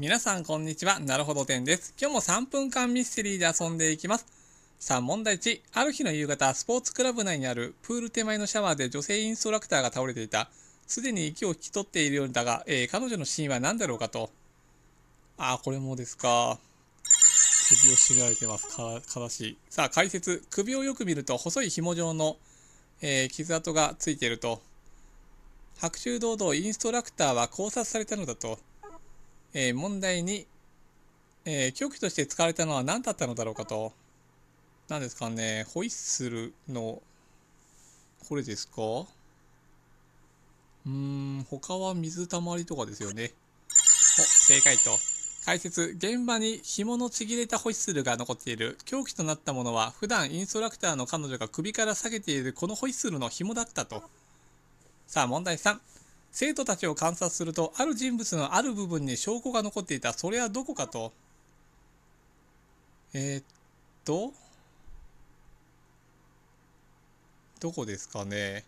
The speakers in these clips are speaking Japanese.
皆さんこんにちは。なるほど店です。今日も3分間ミステリーで遊んでいきます。さあ問題1。ある日の夕方、スポーツクラブ内にあるプール手前のシャワーで女性インストラクターが倒れていた。すでに息を引き取っているようだが、えー彼女の死因は何だろうかと。あー、これもですか。首を絞められてます。か悲しい。さあ解説。首をよく見ると細い紐状の、えー傷跡がついていると。白昼堂々インストラクターは考察されたのだと。えー問題に、えー凶器として使われたのは何だったのだろうかと。何ですかね、ホイッスルの、これですかうーん、他は水たまりとかですよね。お、正解と。解説、現場に紐のちぎれたホイッスルが残っている。凶器となったものは、普段インストラクターの彼女が首から下げているこのホイッスルの紐だったと。さあ、問題3。生徒たちを観察すると、ある人物のある部分に証拠が残っていた。それはどこかと。えー、っと、どこですかね。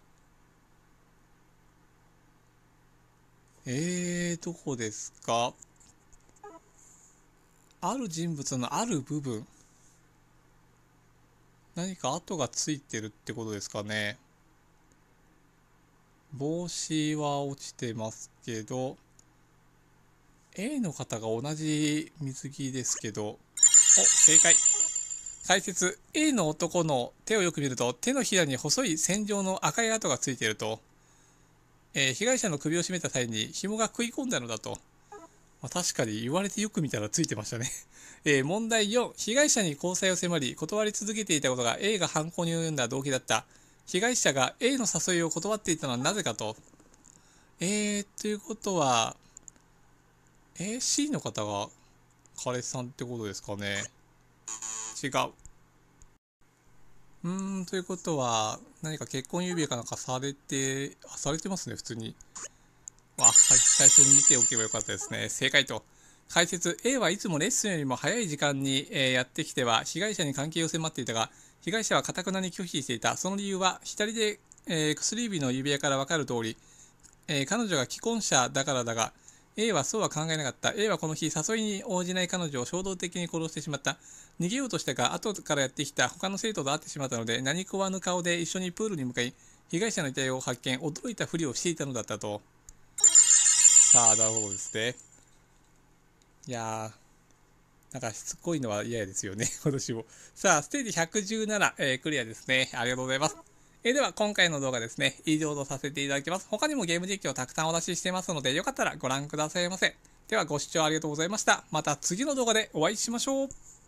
えー、どこですか。ある人物のある部分。何か跡がついてるってことですかね。帽子は落ちてますけど、A の方が同じ水着ですけど、お、正解。解説、A の男の手をよく見ると、手のひらに細い線状の赤い跡がついていると、えー被害者の首を絞めた際に紐が食い込んだのだと。まあ、確かに言われてよく見たらついてましたね。えー問題4、被害者に交際を迫り、断り続けていたことが A が犯行に及んだ動機だった。被害者が A の誘いを断っていたのはなぜかと。えー、ということは、えー C の方が彼氏さんってことですかね。違う。うーん、ということは、何か結婚指輪かなんかされて、あ、されてますね、普通に。わ、最初に見ておけばよかったですね。正解と。解説 A はいつもレッスンよりも早い時間に、えーやってきては被害者に関係を迫っていたが被害者は堅くなに拒否していた。その理由は左で、えー薬指の指輪から分かる通り、えー彼女が既婚者だからだが A はそうは考えなかった。A はこの日誘いに応じない彼女を衝動的に殺してしまった。逃げようとしたが後からやってきた。他の生徒と会ってしまったので何食わぬ顔で一緒にプールに向かい被害者の遺体を発見。驚いたふりをしていたのだったと。さあなるほどですね。いや、なんかしつこいのは嫌ですよね、今年も。さあ、ステージ117、えークリアですね。ありがとうございます。えーでは、今回の動画ですね、以上とさせていただきます。他にもゲーム実況たくさんお出ししてますので、よかったらご覧くださいませ。では、ご視聴ありがとうございました。また次の動画でお会いしましょう。